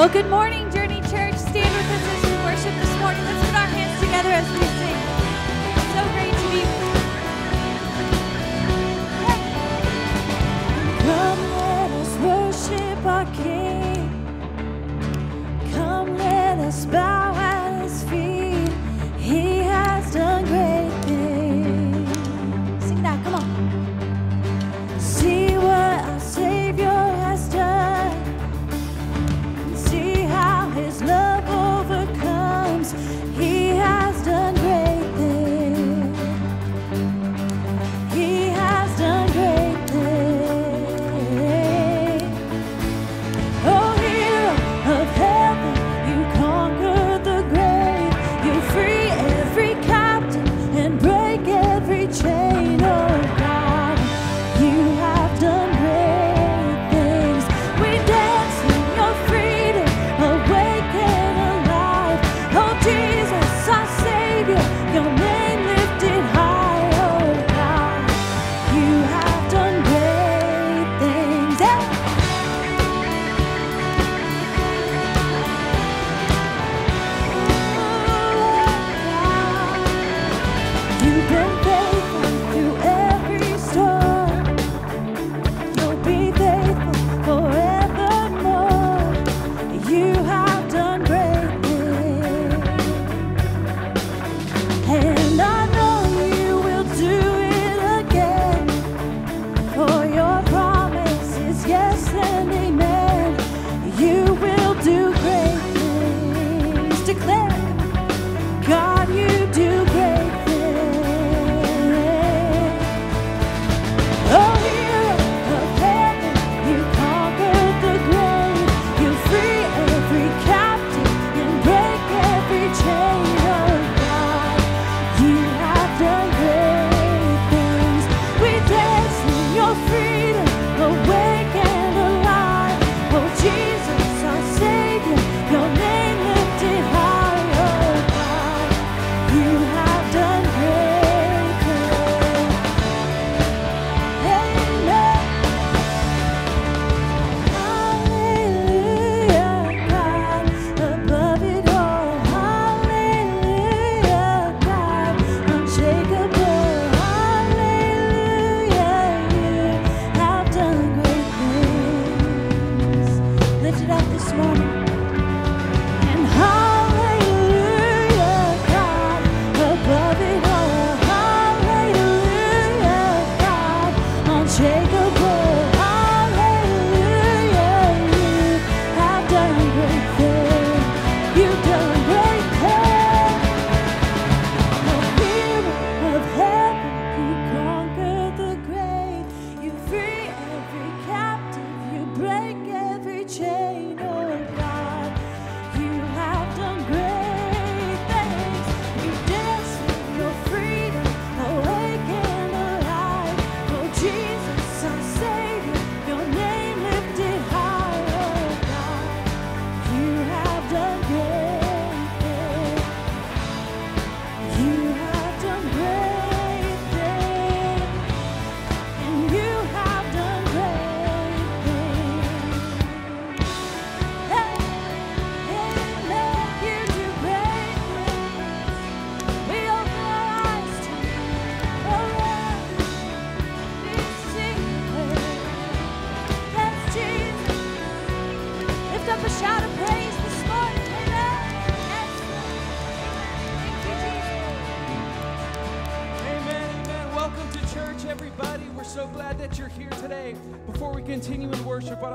Well, good morning.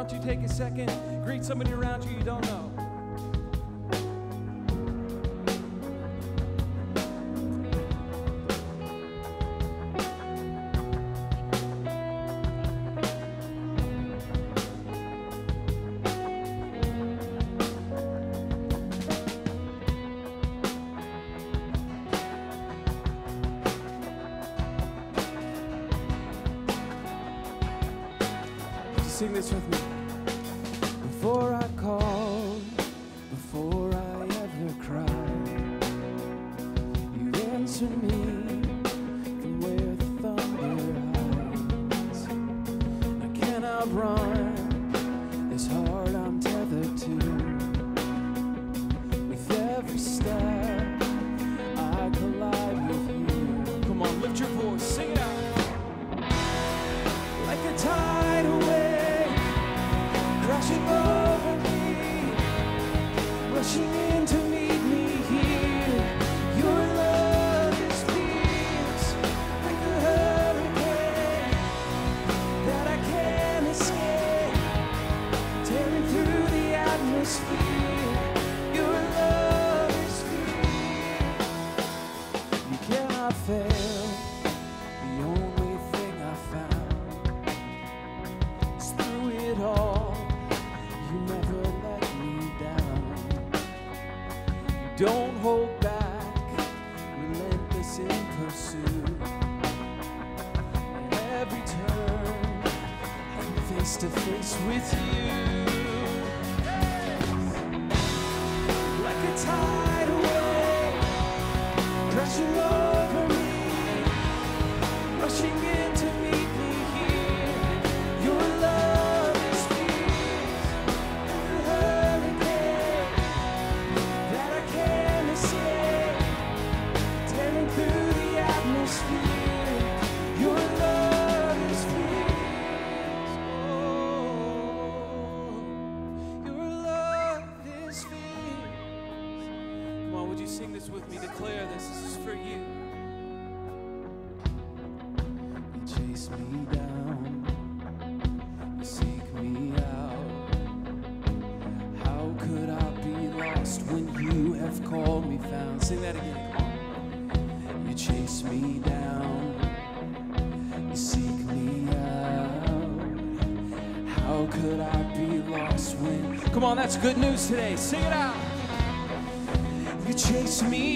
don't you take a second, greet somebody around you you don't know. 心意。good news today. Sing it out. You chase me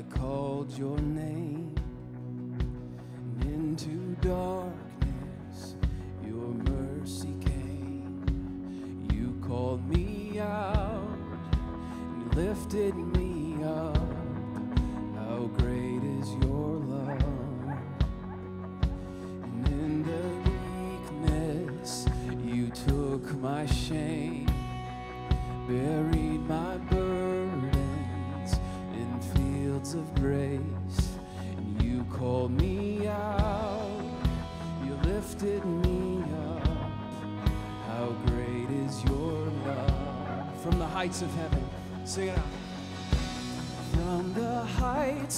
I called your name into darkness. Your mercy came. You called me out. You lifted me.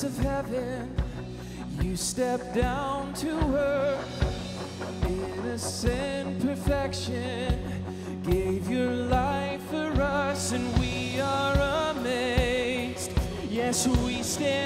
of heaven, you stepped down to earth. Innocent perfection gave your life for us, and we are amazed. Yes, we stand.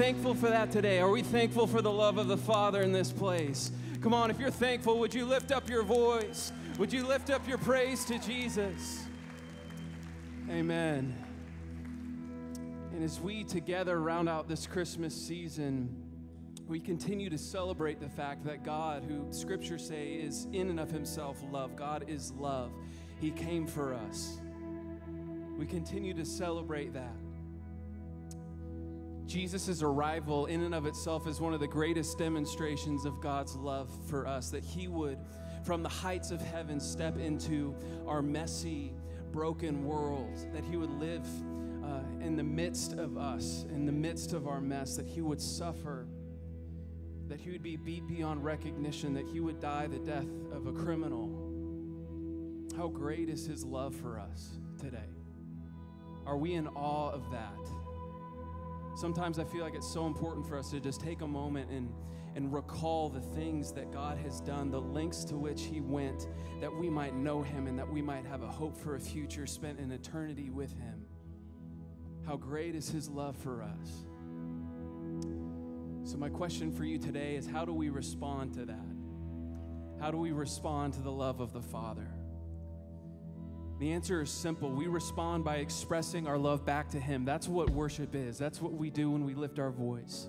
Thankful for that today? Are we thankful for the love of the Father in this place? Come on, if you're thankful, would you lift up your voice? Would you lift up your praise to Jesus? Amen. And as we together round out this Christmas season, we continue to celebrate the fact that God, who scriptures say is in and of himself love, God is love. He came for us. We continue to celebrate that. Jesus' arrival, in and of itself, is one of the greatest demonstrations of God's love for us. That He would, from the heights of heaven, step into our messy, broken world. That He would live uh, in the midst of us, in the midst of our mess. That He would suffer. That He would be beat beyond recognition. That He would die the death of a criminal. How great is His love for us today? Are we in awe of that? Sometimes I feel like it's so important for us to just take a moment and, and recall the things that God has done, the lengths to which He went, that we might know Him and that we might have a hope for a future spent in eternity with Him. How great is His love for us. So, my question for you today is how do we respond to that? How do we respond to the love of the Father? The answer is simple. We respond by expressing our love back to Him. That's what worship is. That's what we do when we lift our voice.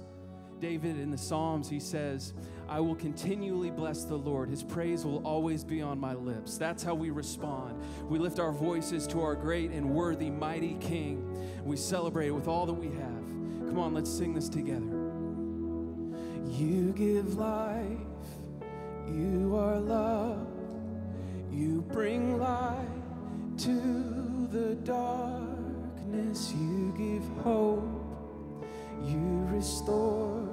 David in the Psalms, he says, I will continually bless the Lord. His praise will always be on my lips. That's how we respond. We lift our voices to our great and worthy, mighty King. We celebrate with all that we have. Come on, let's sing this together. You give life, you are love, you bring light to the darkness, you give hope, you restore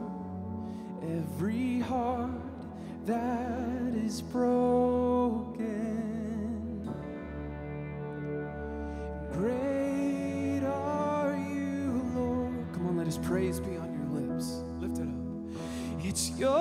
every heart that is broken. Great are you, Lord. Come on, let his praise be on your lips. Lift it up. It's your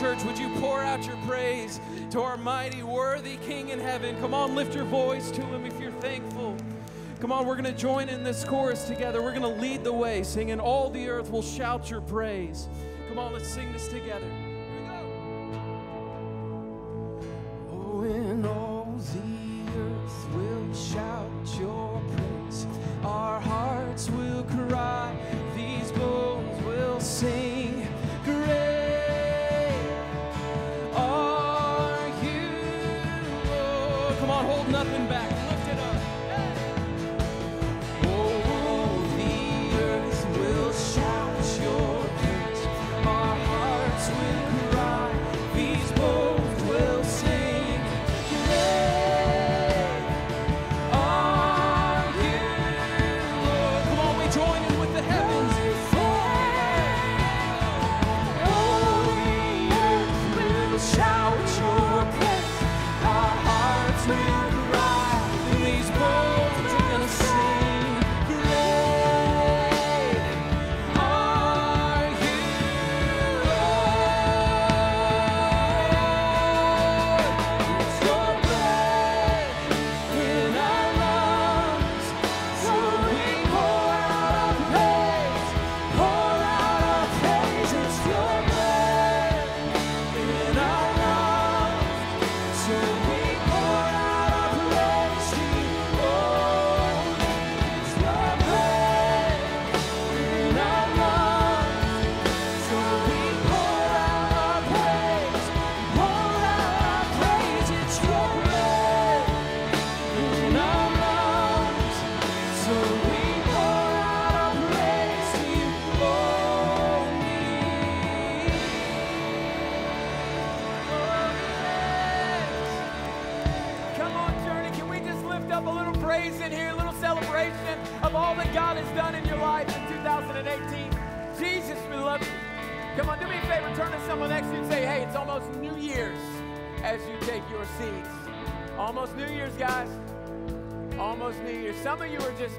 church, would you pour out your praise to our mighty, worthy King in heaven? Come on, lift your voice to him if you're thankful. Come on, we're going to join in this chorus together. We're going to lead the way, singing, All the earth will shout your praise. Come on, let's sing this together.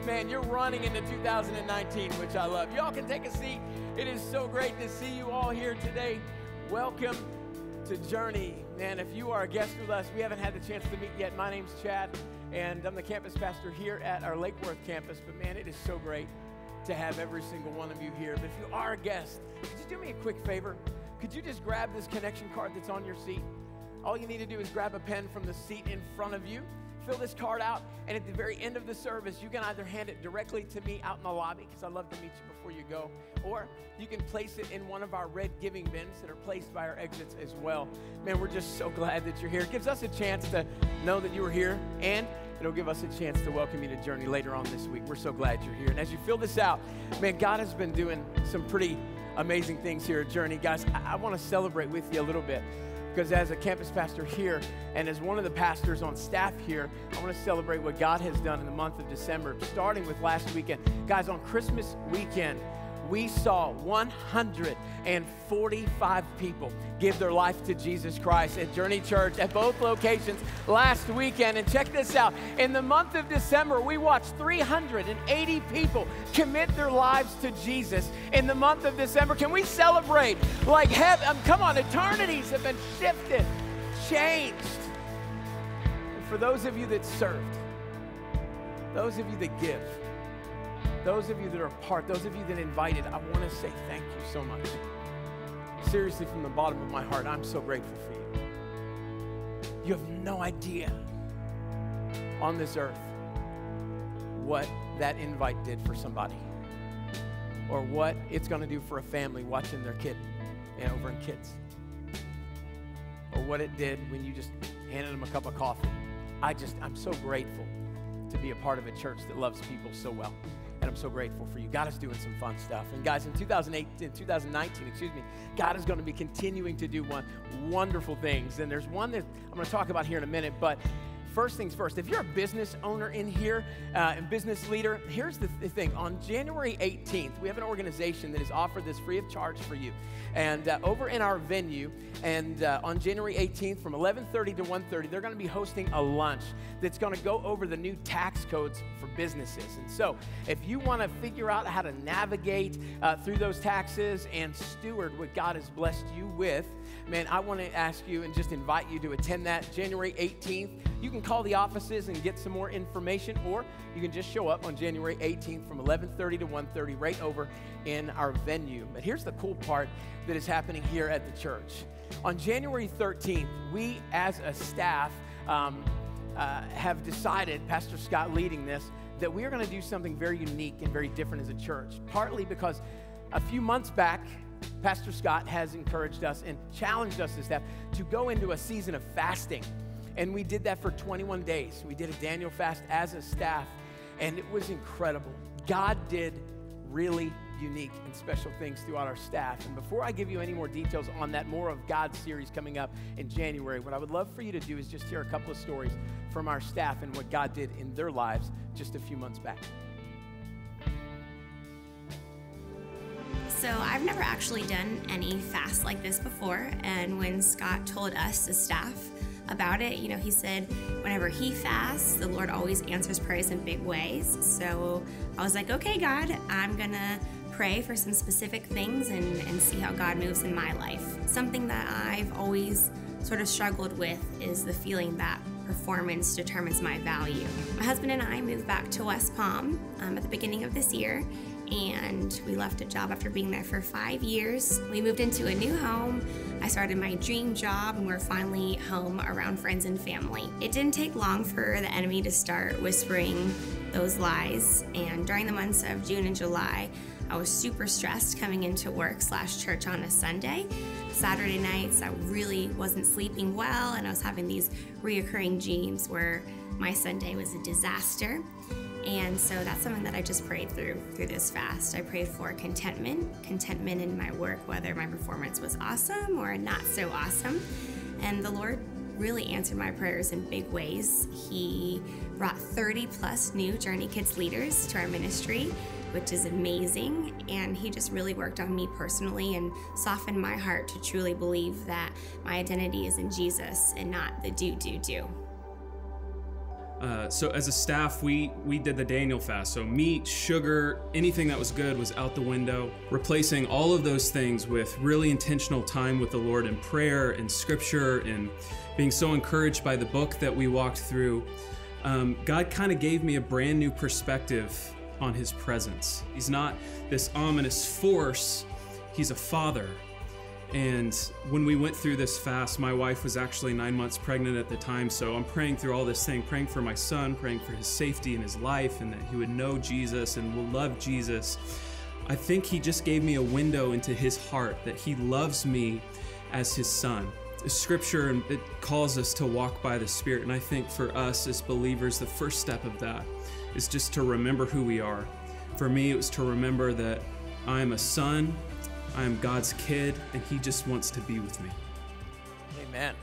Man, you're running into 2019, which I love. Y'all can take a seat. It is so great to see you all here today. Welcome to Journey. Man, if you are a guest with us, we haven't had the chance to meet yet. My name's Chad, and I'm the campus pastor here at our Lake Worth campus. But man, it is so great to have every single one of you here. But if you are a guest, could you do me a quick favor? Could you just grab this connection card that's on your seat? All you need to do is grab a pen from the seat in front of you, fill this card out, and at the very end of the service, you can either hand it directly to me out in the lobby, because I'd love to meet you before you go, or you can place it in one of our red giving bins that are placed by our exits as well. Man, we're just so glad that you're here. It gives us a chance to know that you were here, and it'll give us a chance to welcome you to Journey later on this week. We're so glad you're here. And as you fill this out, man, God has been doing some pretty amazing things here at Journey. Guys, I, I want to celebrate with you a little bit because as a campus pastor here and as one of the pastors on staff here, I want to celebrate what God has done in the month of December, starting with last weekend. Guys, on Christmas weekend, we saw 145 people give their life to Jesus Christ at Journey Church at both locations last weekend. And check this out in the month of December, we watched 380 people commit their lives to Jesus in the month of December. Can we celebrate like heaven? um, Come on, eternities have been shifted, changed. And for those of you that served, those of you that give, those of you that are part, those of you that invited, I want to say thank you so much. seriously, from the bottom of my heart, I'm so grateful for you. You have no idea on this earth what that invite did for somebody or what it's going to do for a family watching their kid know, over in kids or what it did when you just handed them a cup of coffee. I just, I'm so grateful to be a part of a church that loves people so well. And I'm so grateful for you. God is doing some fun stuff. And guys, in 2008, in 2019, excuse me, God is going to be continuing to do one wonderful things. And there's one that I'm going to talk about here in a minute, but first things first, if you're a business owner in here uh, and business leader, here's the, th- thing. On January 18th, we have an organization that has offered this free of charge for you. And uh, over in our venue, and uh, on January 18th from 11:30 to 1:30, they're going to be hosting a lunch that's going to go over the new tax codes for businesses. And so, if you want to figure out how to navigate uh, through those taxes and steward what God has blessed you with, man, I want to ask you and just invite you to attend that January 18th. You can call the offices and get some more information, or you can just show up on January 18th from 11:30 to 1:30 right over in our venue. But here's the cool part that is happening here at the church. On January 13th, we as a staff um, uh, have decided, Pastor Scott leading this, that we are going to do something very unique and very different as a church. Partly because a few months back, Pastor Scott has encouraged us and challenged us as staff to go into a season of fasting. And we did that for 21 days. We did a Daniel fast as a staff, and it was incredible. God did really unique and special things throughout our staff. And before I give you any more details on that more of God series coming up in January, what I would love for you to do is just hear a couple of stories from our staff and what God did in their lives just a few months back. So I've never actually done any fast like this before. And when Scott told us, the staff, about it, you know, he said whenever he fasts, the Lord always answers prayers in big ways. So I was like, okay, God, I'm gonna pray for some specific things and, and see how God moves in my life. Something that I've always sort of struggled with is the feeling that performance determines my value. My husband and I moved back to West Palm um, at the beginning of this year, and we left a job after being there for five years. We moved into a new home. I started my dream job, and we're finally home around friends and family. It didn't take long for the enemy to start whispering those lies, and during the months of June and July, I was super stressed coming into work slash church on a Sunday. Saturday nights, I really wasn't sleeping well, and I was having these reoccurring dreams where my Sunday was a disaster. And so that's something that I just prayed through through this fast. I prayed for contentment, contentment in my work, whether my performance was awesome or not so awesome. And the Lord really answered my prayers in big ways. He brought 30 plus new Journey Kids leaders to our ministry, which is amazing. And He just really worked on me personally and softened my heart to truly believe that my identity is in Jesus and not the do, do, do. Uh, so as a staff, we we did the Daniel fast. So meat, sugar, anything that was good was out the window. Replacing all of those things with really intentional time with the Lord in prayer and Scripture and being so encouraged by the book that we walked through. Um, God kind of gave me a brand new perspective on His presence. He's not this ominous force. He's a father and when we went through this fast, my wife was actually nine months pregnant at the time. So I'm praying through all this thing, praying for my son, praying for his safety and his life, and that he would know Jesus and will love Jesus. I think he just gave me a window into his heart that he loves me as his son. Scripture it calls us to walk by the Spirit, and I think for us as believers, the first step of that is just to remember who we are. For me, it was to remember that I'm a son I am God's kid, and He just wants to be with me. Amen.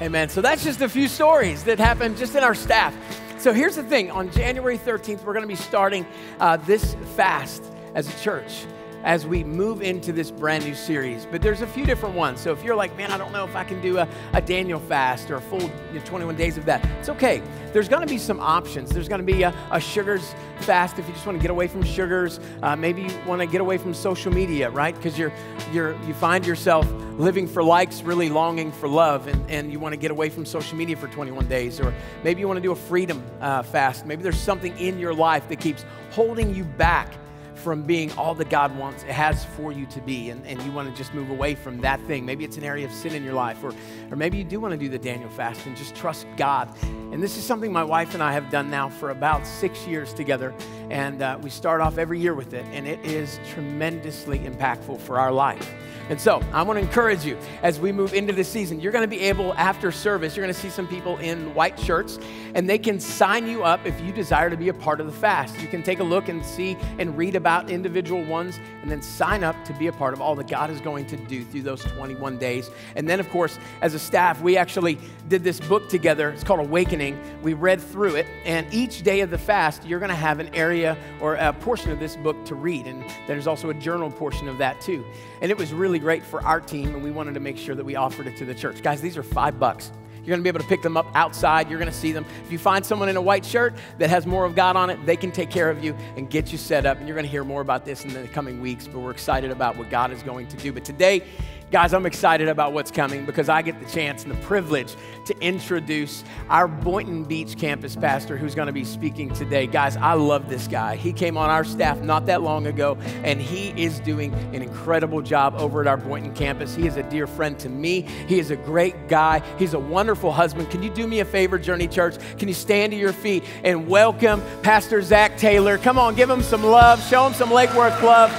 Amen. So that's just a few stories that happened just in our staff. So here's the thing on January 13th, we're going to be starting uh, this fast as a church as we move into this brand new series. But there's a few different ones. So if you're like, man, I don't know if I can do a, a Daniel fast or a full you know, 21 days of that, it's okay. There's going to be some options. There's going to be a, a, sugars fast if you just want to get away from sugars. Uh, maybe you want to get away from social media, right? Because you're, you're, you find yourself living for likes, really longing for love, and, and you want to get away from social media for 21 days. Or maybe you want to do a freedom uh, fast. Maybe there's something in your life that keeps holding you back from being all that God wants, it has for you to be, and, and you want to just move away from that thing. Maybe it's an area of sin in your life, or, or maybe you do want to do the Daniel fast and just trust God. And this is something my wife and I have done now for about six years together, and uh, we start off every year with it, and it is tremendously impactful for our life. And so I want to encourage you as we move into this season, you're going to be able, after service, you're going to see some people in white shirts, and they can sign you up if you desire to be a part of the fast. You can take a look and see and read about individual ones, and then sign up to be a part of all that God is going to do through those 21 days. And then, of course, as a staff, we actually did this book together. It's called Awakening. We read through it, and each day of the fast, you're going to have an area or a portion of this book to read. And there's also a journal portion of that, too. And it was really great for our team, and we wanted to make sure that we offered it to the church. Guys, these are five bucks. You're going to be able to pick them up outside. You're going to see them. If you find someone in a white shirt that has more of God on it, they can take care of you and get you set up. And you're going to hear more about this in the coming weeks, but we're excited about what God is going to do. But today, Guys, I'm excited about what's coming because I get the chance and the privilege to introduce our Boynton Beach campus pastor who's going to be speaking today. Guys, I love this guy. He came on our staff not that long ago, and he is doing an incredible job over at our Boynton campus. He is a dear friend to me. He is a great guy. He's a wonderful husband. Can you do me a favor, Journey Church? Can you stand to your feet and welcome Pastor Zach Taylor? Come on, give him some love. Show him some Lake Worth love.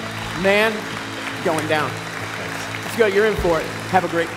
Man, going down. Go. You're in for it. Have a great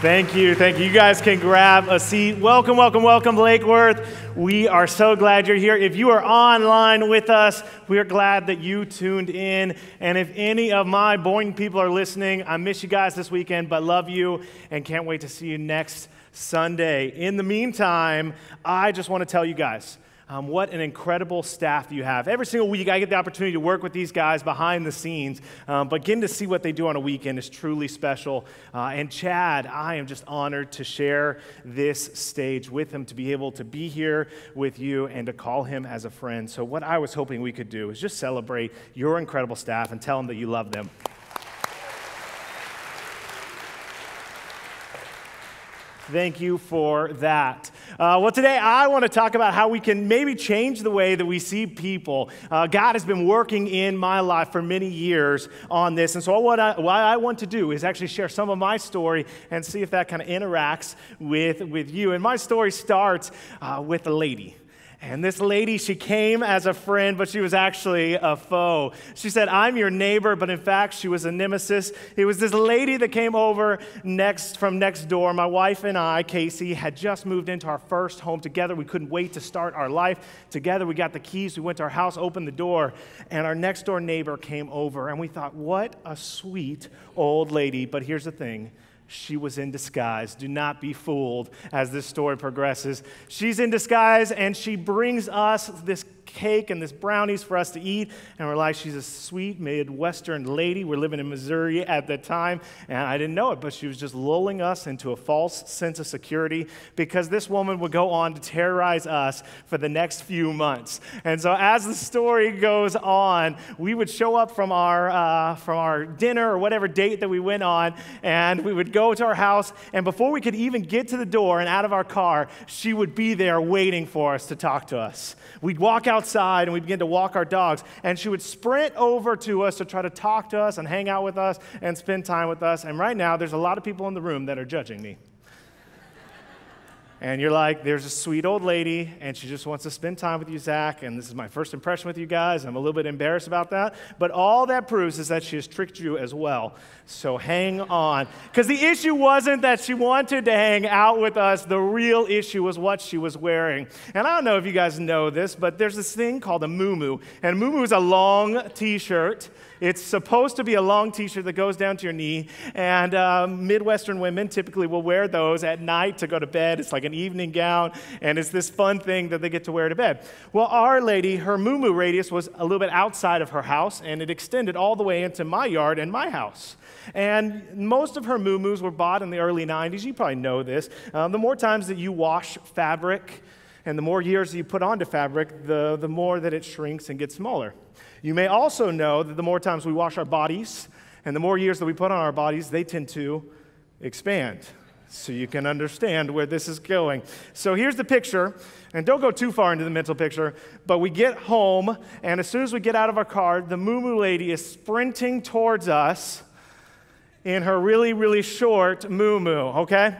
Thank you. Thank you. You guys can grab a seat. Welcome, welcome, welcome, Lake Worth. We are so glad you're here. If you are online with us, we are glad that you tuned in. And if any of my Boynton people are listening, I miss you guys this weekend, but love you and can't wait to see you next Sunday. In the meantime, I just want to tell you guys um, what an incredible staff you have. Every single week, I get the opportunity to work with these guys behind the scenes, um, but getting to see what they do on a weekend is truly special. Uh, and Chad, I am just honored to share this stage with him, to be able to be here with you and to call him as a friend. So, what I was hoping we could do is just celebrate your incredible staff and tell them that you love them. Thank you for that. Uh, well, today I want to talk about how we can maybe change the way that we see people. Uh, God has been working in my life for many years on this. And so, what I, what I want to do is actually share some of my story and see if that kind of interacts with, with you. And my story starts uh, with a lady. And this lady, she came as a friend, but she was actually a foe. She said, I'm your neighbor, but in fact, she was a nemesis. It was this lady that came over next from next door. My wife and I, Casey, had just moved into our first home together. We couldn't wait to start our life together. We got the keys, we went to our house, opened the door, and our next door neighbor came over. And we thought, what a sweet old lady. But here's the thing she was in disguise. Do not be fooled as this story progresses. She's in disguise and she brings us this cake and this brownies for us to eat. And we're like, she's a sweet Midwestern lady. We're living in Missouri at the time. And I didn't know it, but she was just lulling us into a false sense of security because this woman would go on to terrorize us for the next few months. And so as the story goes on, we would show up from our, uh, from our dinner or whatever date that we went on, and we would go to our house. And before we could even get to the door and out of our car, she would be there waiting for us to talk to us. We'd walk outside and we'd begin to walk our dogs, and she would sprint over to us to try to talk to us and hang out with us and spend time with us. And right now, there's a lot of people in the room that are judging me. And you're like, there's a sweet old lady, and she just wants to spend time with you, Zach. And this is my first impression with you guys. I'm a little bit embarrassed about that. But all that proves is that she has tricked you as well. So hang on. Because the issue wasn't that she wanted to hang out with us, the real issue was what she was wearing. And I don't know if you guys know this, but there's this thing called a muumuu. And muumuu is a long t shirt. It's supposed to be a long t shirt that goes down to your knee. And um, Midwestern women typically will wear those at night to go to bed. It's like an evening gown, and it's this fun thing that they get to wear to bed. Well, Our Lady, her muumuu radius was a little bit outside of her house, and it extended all the way into my yard and my house. And most of her muumuus were bought in the early 90s. You probably know this. Um, the more times that you wash fabric, and the more years that you put onto fabric, the, the more that it shrinks and gets smaller. You may also know that the more times we wash our bodies and the more years that we put on our bodies, they tend to expand. so you can understand where this is going. So here's the picture, and don't go too far into the mental picture, but we get home, and as soon as we get out of our car, the muumuu lady is sprinting towards us in her really, really short muumuu, okay?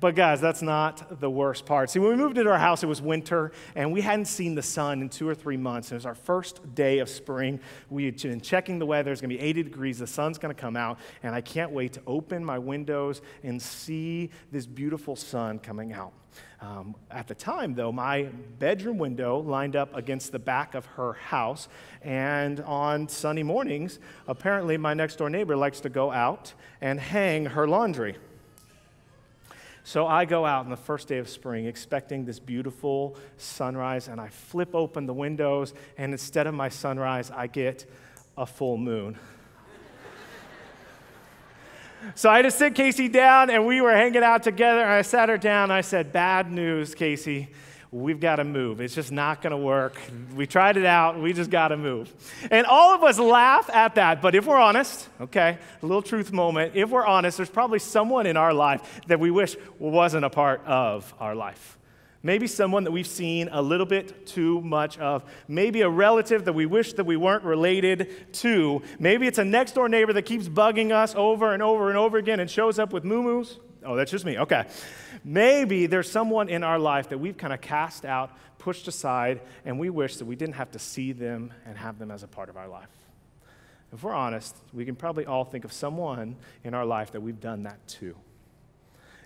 But guys, that's not the worst part. See, when we moved into our house, it was winter, and we hadn't seen the sun in two or three months. And It was our first day of spring. We had been checking the weather. It's going to be 80 degrees. The sun's going to come out, and I can't wait to open my windows and see this beautiful sun coming out. Um, at the time, though, my bedroom window lined up against the back of her house, and on sunny mornings, apparently my next door neighbor likes to go out and hang her laundry. So I go out on the first day of spring expecting this beautiful sunrise, and I flip open the windows, and instead of my sunrise, I get a full moon. so I had to sit Casey down, and we were hanging out together, and I sat her down. And I said, Bad news, Casey we've got to move. It's just not going to work. We tried it out. We just got to move. And all of us laugh at that. But if we're honest, okay, a little truth moment, if we're honest, there's probably someone in our life that we wish wasn't a part of our life. Maybe someone that we've seen a little bit too much of. Maybe a relative that we wish that we weren't related to. Maybe it's a next door neighbor that keeps bugging us over and over and over again and shows up with moo Oh, that's just me. Okay. Maybe there's someone in our life that we've kind of cast out, pushed aside, and we wish that we didn't have to see them and have them as a part of our life. If we're honest, we can probably all think of someone in our life that we've done that to.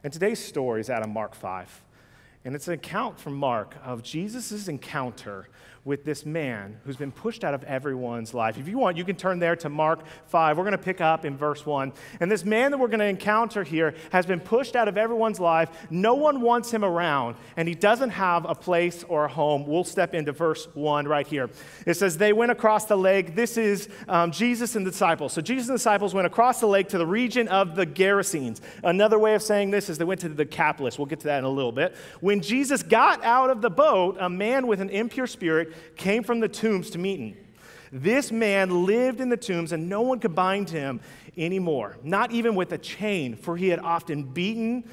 And today's story is out of Mark 5. And it's an account from Mark of Jesus' encounter with this man who's been pushed out of everyone's life. If you want, you can turn there to Mark 5. We're going to pick up in verse 1. And this man that we're going to encounter here has been pushed out of everyone's life. No one wants him around, and he doesn't have a place or a home. We'll step into verse 1 right here. It says, They went across the lake. This is um, Jesus and the disciples. So Jesus and the disciples went across the lake to the region of the Gerasenes. Another way of saying this is they went to the Decapolis. We'll get to that in a little bit. When Jesus got out of the boat, a man with an impure spirit came from the tombs to meet him. This man lived in the tombs, and no one could bind him anymore, not even with a chain, for he had often beaten.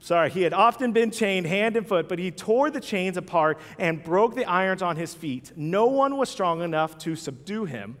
Sorry, he had often been chained hand and foot, but he tore the chains apart and broke the irons on his feet. No one was strong enough to subdue him.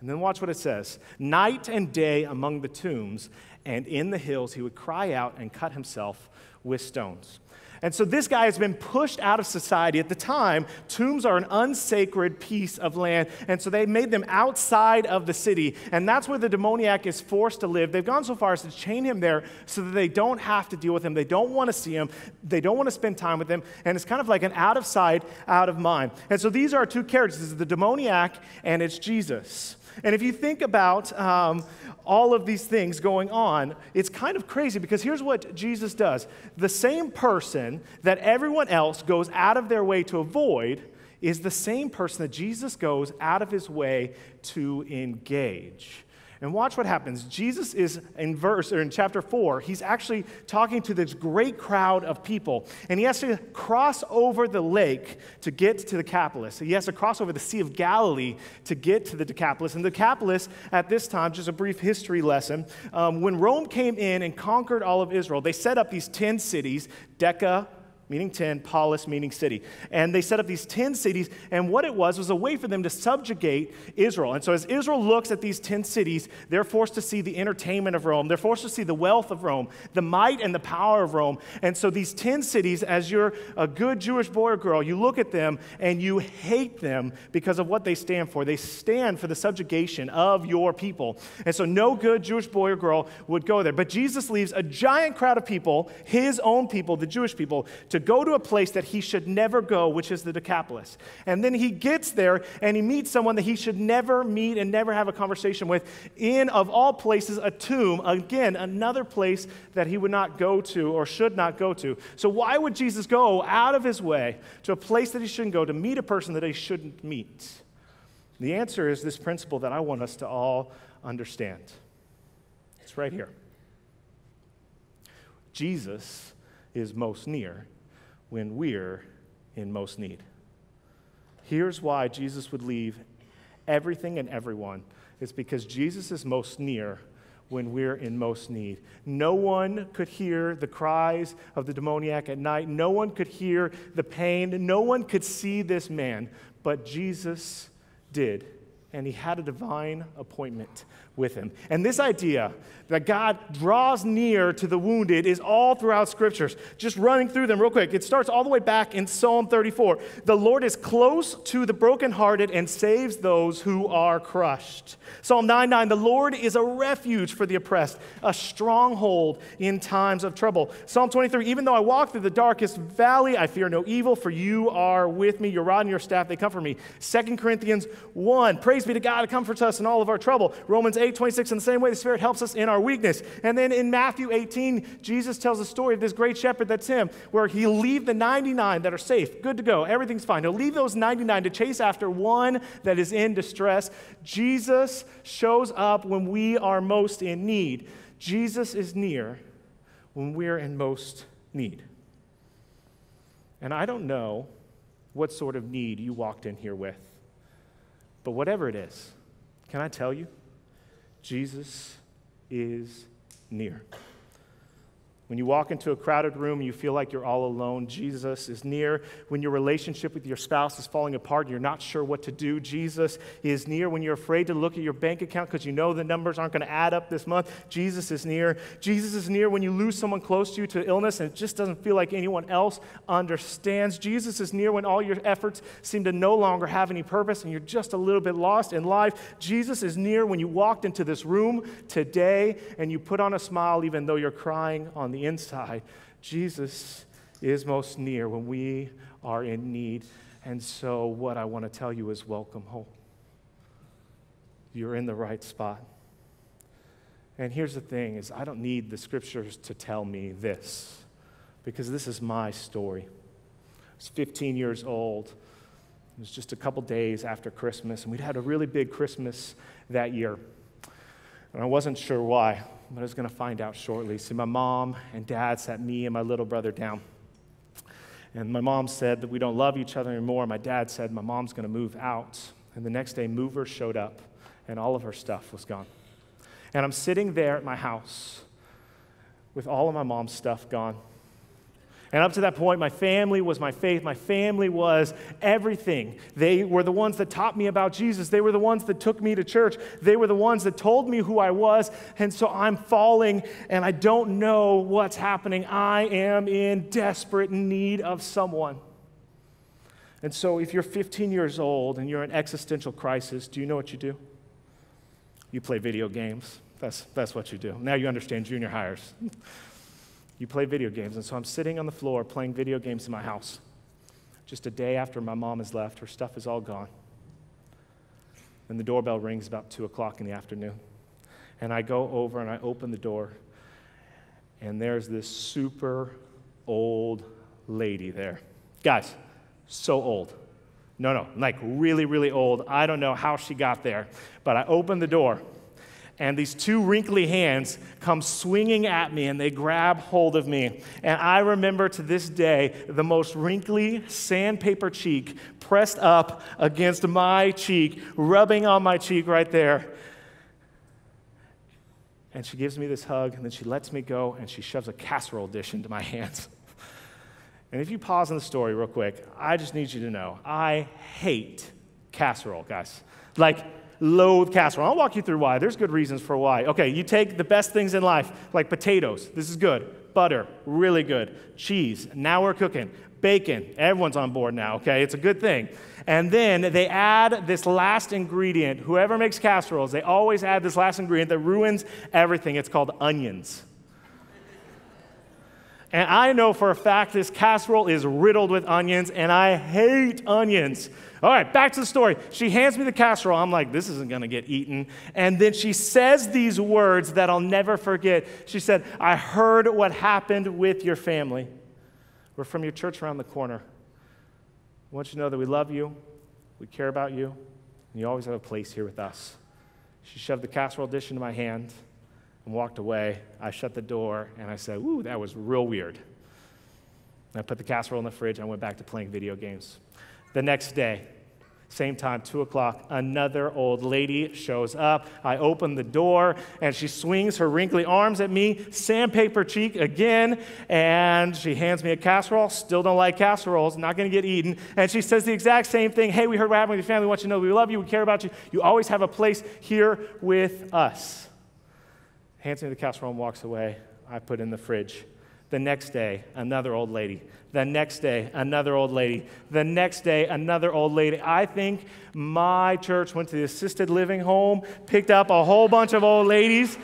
And then watch what it says Night and day among the tombs and in the hills, he would cry out and cut himself with stones. And so this guy has been pushed out of society. At the time, tombs are an unsacred piece of land. And so they made them outside of the city. And that's where the demoniac is forced to live. They've gone so far as to chain him there so that they don't have to deal with him. They don't want to see him. They don't want to spend time with him. And it's kind of like an out of sight, out of mind. And so these are our two characters the demoniac and it's Jesus. And if you think about um, all of these things going on, it's kind of crazy because here's what Jesus does the same person that everyone else goes out of their way to avoid is the same person that Jesus goes out of his way to engage. And watch what happens. Jesus is in verse or in chapter 4, he's actually talking to this great crowd of people. And he has to cross over the lake to get to the Decapolis. He has to cross over the Sea of Galilee to get to the Decapolis. And the Decapolis, at this time, just a brief history lesson, um, when Rome came in and conquered all of Israel, they set up these 10 cities, Deca, meaning 10, polis, meaning city. And they set up these 10 cities, and what it was was a way for them to subjugate Israel. And so as Israel looks at these 10 cities, they're forced to see the entertainment of Rome, they're forced to see the wealth of Rome, the might and the power of Rome. And so these 10 cities, as you're a good Jewish boy or girl, you look at them and you hate them because of what they stand for. They stand for the subjugation of your people. And so no good Jewish boy or girl would go there. But Jesus leaves a giant crowd of people, his own people, the Jewish people, to go to a place that he should never go, which is the Decapolis. And then he gets there and he meets someone that he should never meet and never have a conversation with in, of all places, a tomb. Again, another place that he would not go to or should not go to. So, why would Jesus go out of his way to a place that he shouldn't go to meet a person that he shouldn't meet? The answer is this principle that I want us to all understand. It's right here. Jesus is most near when we're in most need. Here's why Jesus would leave everything and everyone. It's because Jesus is most near when we're in most need. No one could hear the cries of the demoniac at night. No one could hear the pain. No one could see this man, but Jesus did. And he had a divine appointment with him. And this idea that God draws near to the wounded is all throughout scriptures. Just running through them real quick. It starts all the way back in Psalm 34. The Lord is close to the brokenhearted and saves those who are crushed. Psalm 9 9, the Lord is a refuge for the oppressed, a stronghold in times of trouble. Psalm 23, even though I walk through the darkest valley, I fear no evil, for you are with me. Your rod and your staff, they comfort me. 2 Corinthians 1, praise be to God who comforts us in all of our trouble. Romans 8 26, in the same way, the Spirit helps us in our weakness. And then in Matthew 18, Jesus tells the story of this great shepherd that's him, where he'll leave the 99 that are safe, good to go, everything's fine. He'll leave those 99 to chase after one that is in distress. Jesus shows up when we are most in need. Jesus is near when we're in most need. And I don't know what sort of need you walked in here with, but whatever it is, can I tell you? Jesus is near. When you walk into a crowded room and you feel like you're all alone, Jesus is near. When your relationship with your spouse is falling apart and you're not sure what to do, Jesus is near. When you're afraid to look at your bank account because you know the numbers aren't going to add up this month, Jesus is near. Jesus is near when you lose someone close to you to illness and it just doesn't feel like anyone else understands. Jesus is near when all your efforts seem to no longer have any purpose and you're just a little bit lost in life. Jesus is near when you walked into this room today and you put on a smile even though you're crying on the inside. Jesus is most near when we are in need. And so, what I want to tell you is welcome home. You're in the right spot. And here's the thing is I don't need the scriptures to tell me this because this is my story. I was 15 years old. It was just a couple days after Christmas, and we'd had a really big Christmas that year. And I wasn't sure why but I was going to find out shortly. So my mom and dad sat me and my little brother down. And my mom said that we don't love each other anymore. My dad said my mom's going to move out. And the next day, movers showed up, and all of her stuff was gone. And I'm sitting there at my house with all of my mom's stuff gone. And up to that point, my family was my faith. My family was everything. They were the ones that taught me about Jesus. They were the ones that took me to church. They were the ones that told me who I was. And so I'm falling and I don't know what's happening. I am in desperate need of someone. And so if you're 15 years old and you're in existential crisis, do you know what you do? You play video games. That's, that's what you do. Now you understand junior highers. You play video games. And so I'm sitting on the floor playing video games in my house. Just a day after my mom has left, her stuff is all gone. And the doorbell rings about 2 o'clock in the afternoon. And I go over and I open the door, and there's this super old lady there. Guys, so old. No, no, like really, really old. I don't know how she got there, but I open the door and these two wrinkly hands come swinging at me and they grab hold of me. And I remember to this day the most wrinkly sandpaper cheek pressed up against my cheek, rubbing on my cheek right there. And she gives me this hug and then she lets me go and she shoves a casserole dish into my hands. And if you pause in the story real quick, I just need you to know I hate casserole, guys. Like, loathe casserole. I'll walk you through why. There's good reasons for why. Okay, you take the best things in life, like potatoes. This is good. Butter, really good. Cheese, now we're cooking. Bacon, everyone's on board now, okay? It's a good thing. And then they add this last ingredient. Whoever makes casseroles, they always add this last ingredient that ruins everything. It's called onions. And I know for a fact this casserole is riddled with onions, and I hate onions. All right, back to the story. She hands me the casserole. I'm like, this isn't going to get eaten. And then she says these words that I'll never forget. She said, I heard what happened with your family. We're from your church around the corner. I want you to know that we love you, we care about you, and you always have a place here with us. She shoved the casserole dish into my hand and walked away. I shut the door and I said, Ooh, that was real weird. And I put the casserole in the fridge and I went back to playing video games. The next day, Same time, 2 o'clock, another old lady shows up. I open the door and she swings her wrinkly arms at me, sandpaper cheek again, and she hands me a casserole. Still don't like casseroles, not gonna get eaten. And she says the exact same thing Hey, we heard what happened with your family. We want you to know we love you, we care about you. You always have a place here with us. Hands me the casserole and walks away. I put in the fridge. The next day, another old lady. The next day, another old lady. The next day, another old lady. I think my church went to the assisted living home, picked up a whole bunch of old ladies,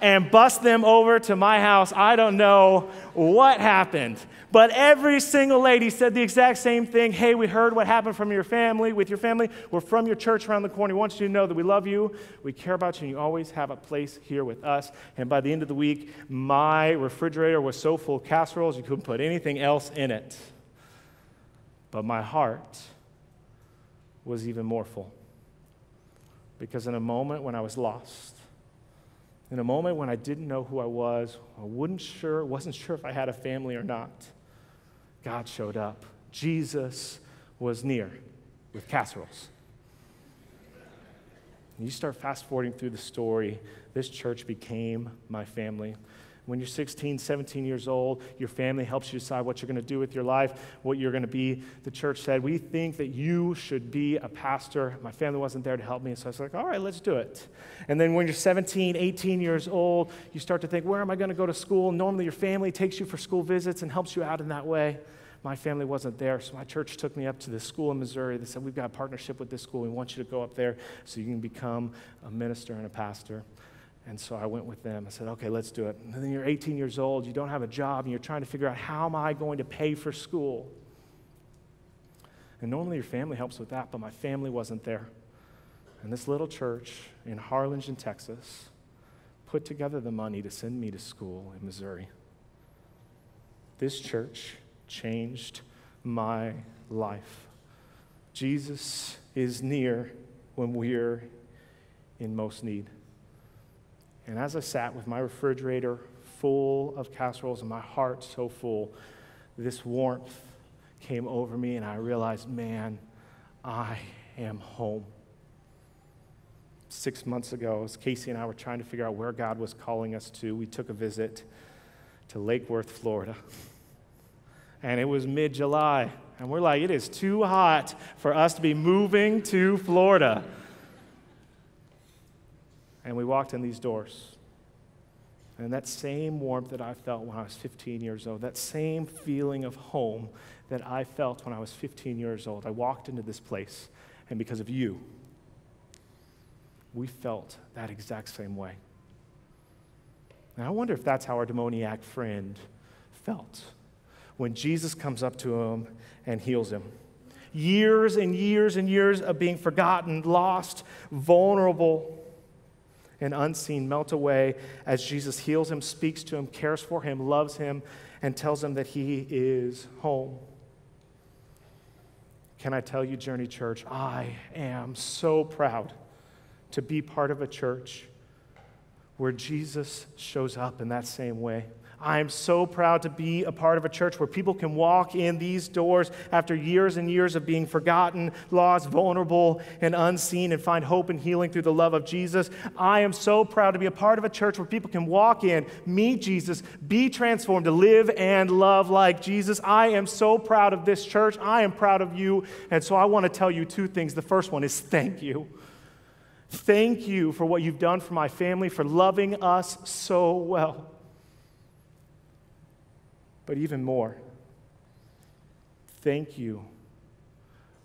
and bust them over to my house. I don't know what happened. But every single lady said the exact same thing. Hey, we heard what happened from your family, with your family. We're from your church around the corner. We want you to know that we love you, we care about you, and you always have a place here with us. And by the end of the week, my refrigerator was so full of casseroles, you couldn't put anything else in it. But my heart was even more full. Because in a moment when I was lost, in a moment when I didn't know who I was, I wasn't sure, wasn't sure if I had a family or not, God showed up. Jesus was near with casseroles. And you start fast forwarding through the story, this church became my family. When you're 16, 17 years old, your family helps you decide what you're going to do with your life, what you're going to be. The church said, We think that you should be a pastor. My family wasn't there to help me, so I was like, All right, let's do it. And then when you're 17, 18 years old, you start to think, Where am I going to go to school? Normally, your family takes you for school visits and helps you out in that way. My family wasn't there, so my church took me up to this school in Missouri. They said, We've got a partnership with this school. We want you to go up there so you can become a minister and a pastor. And so I went with them. I said, okay, let's do it. And then you're 18 years old, you don't have a job, and you're trying to figure out how am I going to pay for school? And normally your family helps with that, but my family wasn't there. And this little church in Harlingen, Texas, put together the money to send me to school in Missouri. This church changed my life. Jesus is near when we're in most need. And as I sat with my refrigerator full of casseroles and my heart so full, this warmth came over me, and I realized, man, I am home. Six months ago, as Casey and I were trying to figure out where God was calling us to, we took a visit to Lake Worth, Florida. And it was mid July, and we're like, it is too hot for us to be moving to Florida. And we walked in these doors. And that same warmth that I felt when I was 15 years old, that same feeling of home that I felt when I was 15 years old, I walked into this place, and because of you, we felt that exact same way. And I wonder if that's how our demoniac friend felt when Jesus comes up to him and heals him. Years and years and years of being forgotten, lost, vulnerable and unseen melt away as Jesus heals him, speaks to him, cares for him, loves him, and tells him that he is home. Can I tell you, Journey Church, I am so proud to be part of a church where Jesus shows up in that same way. I'm so proud to be a part of a church where people can walk in these doors after years and years of being forgotten, lost, vulnerable, and unseen and find hope and healing through the love of Jesus. I am so proud to be a part of a church where people can walk in, meet Jesus, be transformed, to live and love like Jesus. I am so proud of this church. I am proud of you. And so I want to tell you two things. The first one is thank you. Thank you for what you've done for my family, for loving us so well. But even more, thank you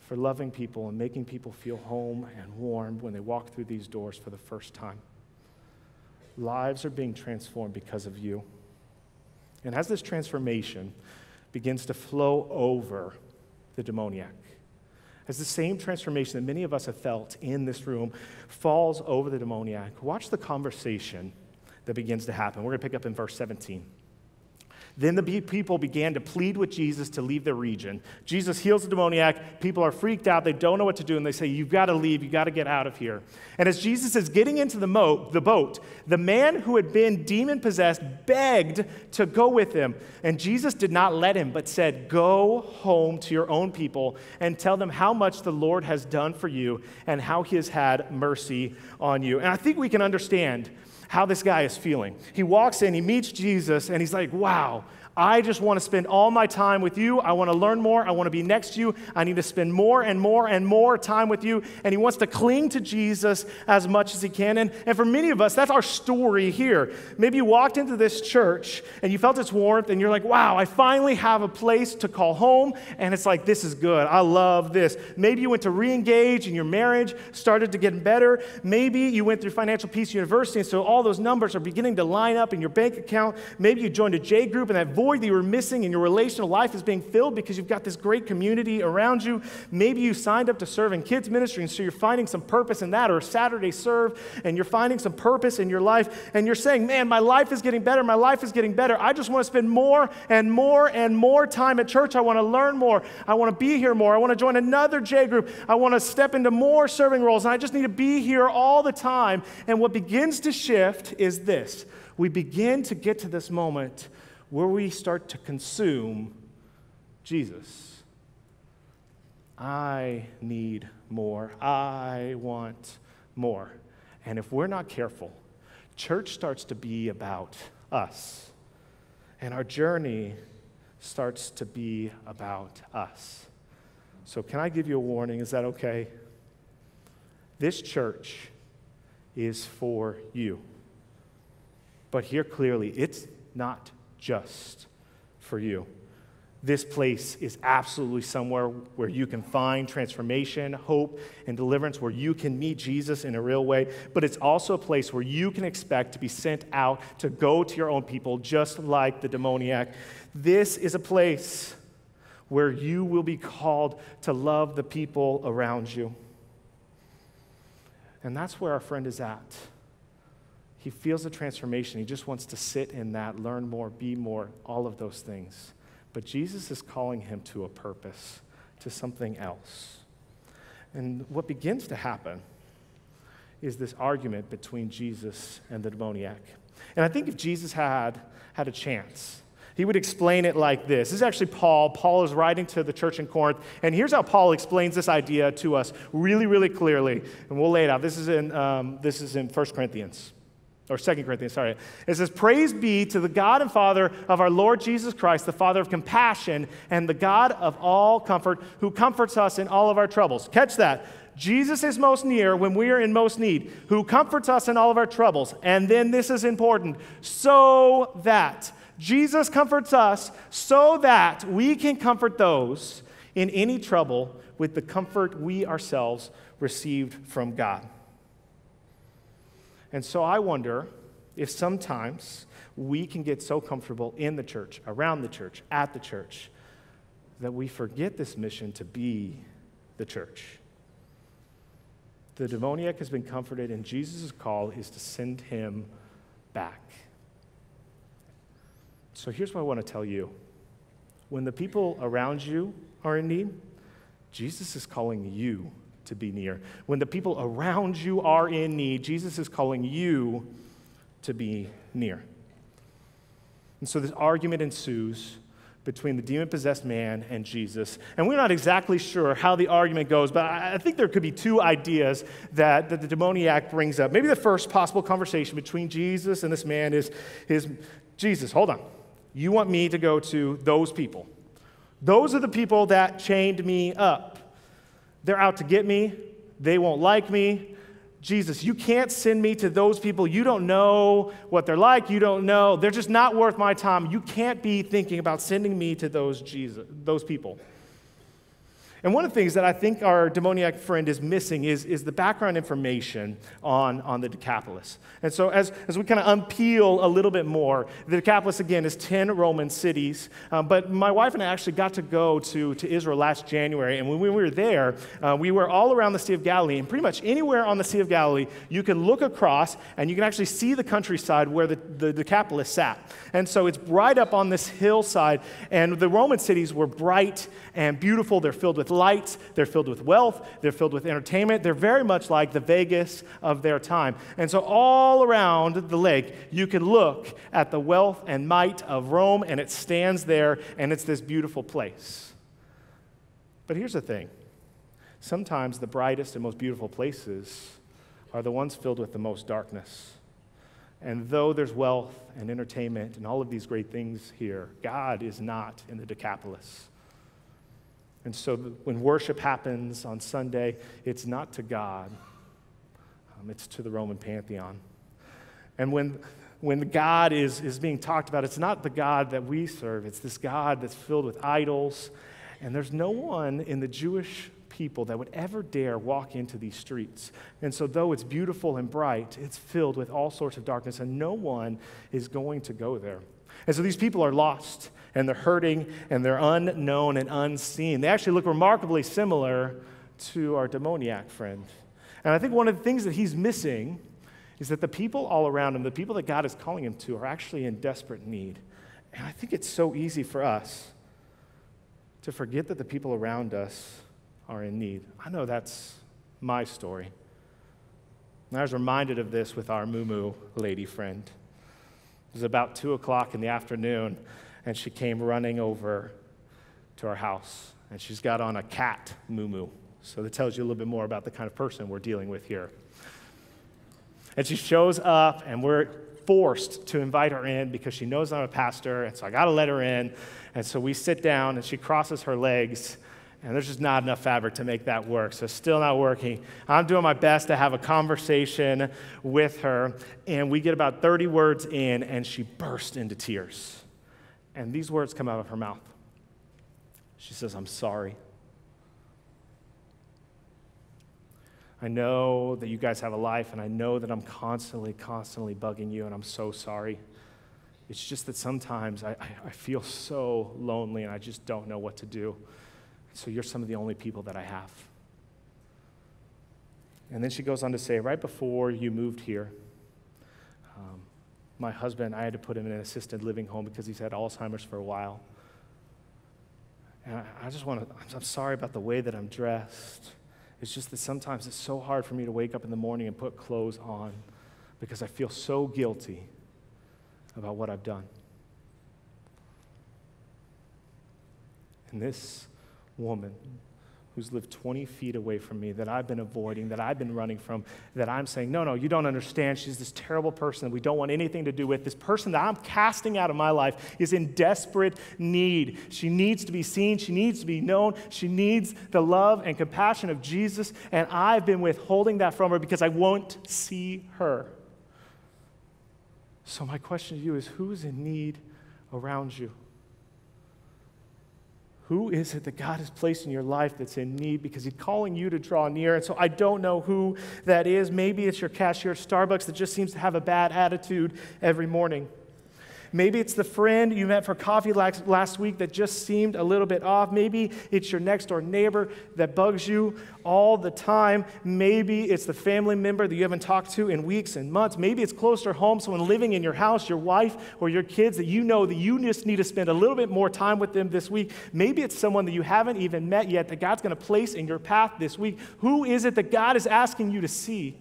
for loving people and making people feel home and warm when they walk through these doors for the first time. Lives are being transformed because of you. And as this transformation begins to flow over the demoniac, as the same transformation that many of us have felt in this room falls over the demoniac, watch the conversation that begins to happen. We're going to pick up in verse 17 Then the people began to plead with Jesus to leave the region. Jesus heals the demoniac. People are freaked out. They don't know what to do, and they say, You've got to leave. You've got to get out of here. And as Jesus is getting into the, mo- the boat, the man who had been demon possessed begged to go with him. And Jesus did not let him, but said, Go home to your own people and tell them how much the Lord has done for you and how he has had mercy on you. And I think we can understand how this guy is feeling. He walks in, he meets Jesus, and he's like, wow, I just want to spend all my time with you. I want to learn more. I want to be next to you. I need to spend more and more and more time with you. And he wants to cling to Jesus as much as he can. And, and for many of us, that's our story here. Maybe you walked into this church and you felt its warmth and you're like, wow, I finally have a place to call home. And it's like, this is good. I love this. Maybe you went to re engage and your marriage started to get better. Maybe you went through Financial Peace University and so all those numbers are beginning to line up in your bank account. Maybe you joined a J group and that void that you were missing in your relational life is being filled because you've got this great community around you. Maybe you signed up to serve in kids' ministry, and so you're finding some purpose in that, or Saturday serve, and you're finding some purpose in your life, and you're saying, Man, my life is getting better, my life is getting better. I just want to spend more and more and more time at church. I want to learn more. I want to be here more. I want to join another J group. I want to step into more serving roles, and I just need to be here all the time. And what begins to shift is this we begin to get to this moment where we start to consume Jesus. I need more. I want more. And if we're not careful, church starts to be about us. And our journey starts to be about us. So, can I give you a warning? Is that okay? This church is for you. But here clearly, it's not just for you. This place is absolutely somewhere where you can find transformation, hope, and deliverance, where you can meet Jesus in a real way. But it's also a place where you can expect to be sent out to go to your own people, just like the demoniac. This is a place where you will be called to love the people around you. And that's where our friend is at. He feels a transformation. He just wants to sit in that, learn more, be more, all of those things. But Jesus is calling him to a purpose, to something else. And what begins to happen is this argument between Jesus and the demoniac. And I think if Jesus had had a chance, he would explain it like this. This is actually Paul. Paul is writing to the church in Corinth. And here's how Paul explains this idea to us really, really clearly. And we'll lay it out. This is in, um, this is in 1 Corinthians or Second Corinthians, sorry. It says, Praise be to the God and Father of our Lord Jesus Christ, the Father of compassion and the God of all comfort, who comforts us in all of our troubles. Catch that. Jesus is most near when we are in most need, who comforts us in all of our troubles. And then this is important so that Jesus comforts us so that we can comfort those in any trouble with the comfort we ourselves received from God. And so I wonder if sometimes we can get so comfortable in the church, around the church, at the church, that we forget this mission to be the church. The demoniac has been comforted, and Jesus' call is to send him back. So here's what I want to tell you when the people around you are in need, Jesus is calling you to be near. When the people around you are in need, Jesus is calling you to be near. And so this argument ensues between the demon possessed man and Jesus. And we're not exactly sure how the argument goes, but I think there could be two ideas that, that the demoniac brings up. Maybe the first possible conversation between Jesus and this man is, is Jesus, hold on. You want me to go to those people. Those are the people that chained me up. They're out to get me. They won't like me. Jesus, you can't send me to those people. You don't know what they're like. You don't know. They're just not worth my time. You can't be thinking about sending me to those Jesus, those people. And one of the things that I think our demoniac friend is missing is, is the background information on, on the Decapolis. And so, as, as we kind of unpeel a little bit more, the Decapolis, again, is 10 Roman cities. Um, but my wife and I actually got to go to, to Israel last January. And when we were there, uh, we were all around the Sea of Galilee. And pretty much anywhere on the Sea of Galilee, you can look across and you can actually see the countryside where the, the Decapolis sat. And so, it's right up on this hillside. And the Roman cities were bright and beautiful. They're filled with lights, they're filled with wealth, they're filled with entertainment. They're very much like the Vegas of their time. And so, all around the lake, you can look at the wealth and might of Rome, and it stands there, and it's this beautiful place. But here's the thing sometimes the brightest and most beautiful places are the ones filled with the most darkness. And though there's wealth and entertainment and all of these great things here, God is not in the Decapolis. And so when worship happens on Sunday, it's not to God, um, it's to the Roman pantheon. And when, when God is, is being talked about, it's not the God that we serve, it's this God that's filled with idols. And there's no one in the Jewish people that would ever dare walk into these streets. And so, though it's beautiful and bright, it's filled with all sorts of darkness, and no one is going to go there. And so, these people are lost and they're hurting and they're unknown and unseen. They actually look remarkably similar to our demoniac friend. And I think one of the things that he's missing is that the people all around him, the people that God is calling him to, are actually in desperate need. And I think it's so easy for us to forget that the people around us are in need. I know that's my story. And I was reminded of this with our Moo lady friend. It was about 2 o'clock in the afternoon and she came running over to our house. And she's got on a cat moo So that tells you a little bit more about the kind of person we're dealing with here. And she shows up, and we're forced to invite her in because she knows I'm a pastor, and so I got to let her in. And so we sit down, and she crosses her legs, and there's just not enough fabric to make that work. So, still not working. I'm doing my best to have a conversation with her, and we get about 30 words in, and she burst into tears. And these words come out of her mouth. She says, I'm sorry. I know that you guys have a life, and I know that I'm constantly, constantly bugging you, and I'm so sorry. It's just that sometimes I, I, feel so lonely and I just don't know what to do. So you're some of the only people that I have. And then she goes on to say, right before you moved here, my husband, I had to put him in an assisted living home because he's had Alzheimer's for a while. And I, I just want to, I'm sorry about the way that I'm dressed. It's just that sometimes it's so hard for me to wake up in the morning and put clothes on because I feel so guilty about what I've done. And this woman who's lived 20 feet away from me, that I've been avoiding, that I've been running from, that I'm saying, no, no, you don't understand. She's this terrible person that we don't want anything to do with. This person that I'm casting out of my life is in desperate need. She needs to be seen, she needs to be known, she needs the love and compassion of Jesus, and I've been withholding that from her because I won't see her. So, my question to you is who's in need around you? Who is it that God has placed in your life that's in need because He's calling you to draw near? And so I don't know who that is. Maybe it's your cashier at Starbucks that just seems to have a bad attitude every morning. Maybe it's the friend you met for coffee last week that just seemed a little bit off. Maybe it's your next door neighbor that bugs you all the time. Maybe it's the family member that you haven't talked to in weeks and months. Maybe it's closer home, someone living in your house, your wife or your kids that you know that you just need to spend a little bit more time with them this week. Maybe it's someone that you haven't even met yet that God's going to place in your path this week. Who is it that God is asking you to see?